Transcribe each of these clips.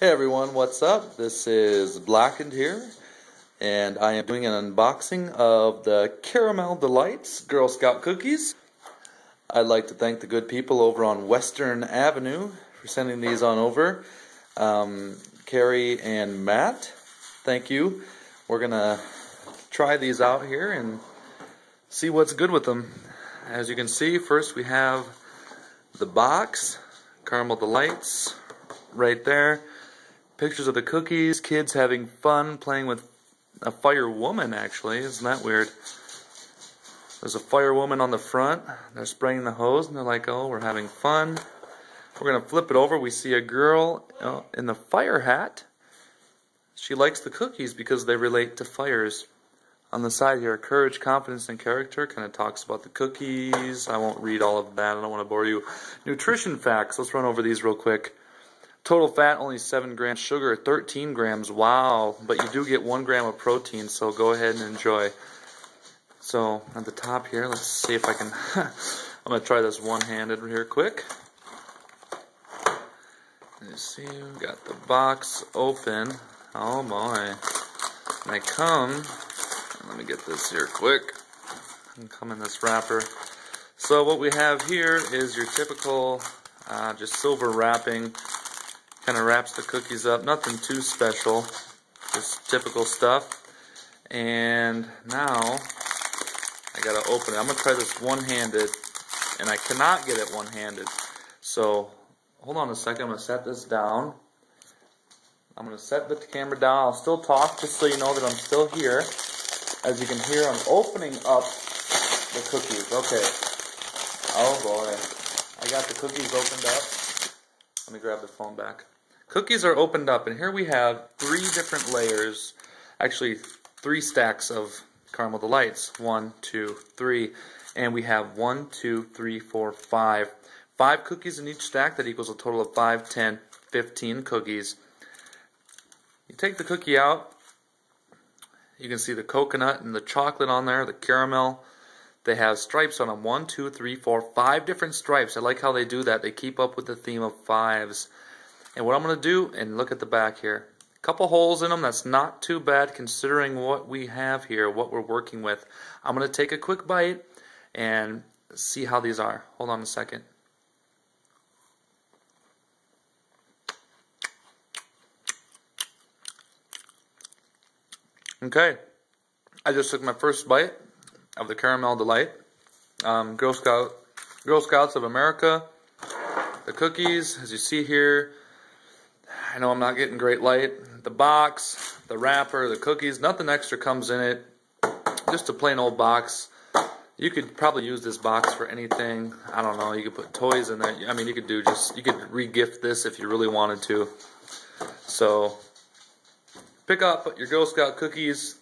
Hey everyone, what's up? This is Blackened here, and I am doing an unboxing of the Caramel Delites Girl Scout cookies. I'd like to thank the good people over on Western Avenue for sending these on over. Um, Carrie and Matt, thank you. We're gonna try these out here and see what's good with them. As you can see, first we have the box, Caramel Delites, right there. Pictures of the cookies, kids having fun playing with a fire woman, actually. Isn't that weird? There's a fire woman on the front. They're spraying the hose, and they're like, oh, we're having fun. We're going to flip it over. We see a girl uh, in the fire hat. She likes the cookies because they relate to fires. On the side here, courage, confidence, and character kind of talks about the cookies. I won't read all of that. I don't want to bore you. Nutrition facts. Let's run over these real quick. Total fat only 7 grams, sugar 13 grams. Wow, but you do get 1 gram of protein, so go ahead and enjoy. So at the top here, let's see if I can. I'm going to try this one handed here quick. You see, we got the box open. Oh boy. And I come, let me get this here quick. And come in this wrapper. So what we have here is your typical uh, just silver wrapping Kind of wraps the cookies up. Nothing too special. Just typical stuff. And now I gotta open it. I'm gonna try this one-handed, and I cannot get it one-handed. So hold on a second. I'm gonna set this down. I'm gonna set the camera down. I'll still talk just so you know that I'm still here. As you can hear, I'm opening up the cookies. Okay. Oh boy. I got the cookies opened up. Let me grab the phone back. Cookies are opened up, and here we have three different layers, actually three stacks of caramel delites. One, two, three. And we have one, two, three, four, five. Five cookies in each stack. That equals a total of five, ten, fifteen cookies. You take the cookie out. You can see the coconut and the chocolate on there, the caramel. They have stripes on them. One, two, three, four, five different stripes. I like how they do that. They keep up with the theme of fives. And what I'm going to do, and look at the back here. A couple holes in them. That's not too bad considering what we have here, what we're working with. I'm going to take a quick bite and see how these are. Hold on a second. Okay. I just took my first bite of the Caramel Delite. Um, Girl Scout, Girl Scouts of America. The cookies, as you see here. I know I'm not getting great light. The box, the wrapper, the cookies, nothing extra comes in it. Just a plain old box. You could probably use this box for anything. I don't know. You could put toys in there. I mean, you could do just, you could re-gift this if you really wanted to. So, pick up your Girl Scout cookies.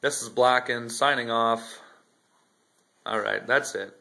This is Blackened signing off. All right, that's it.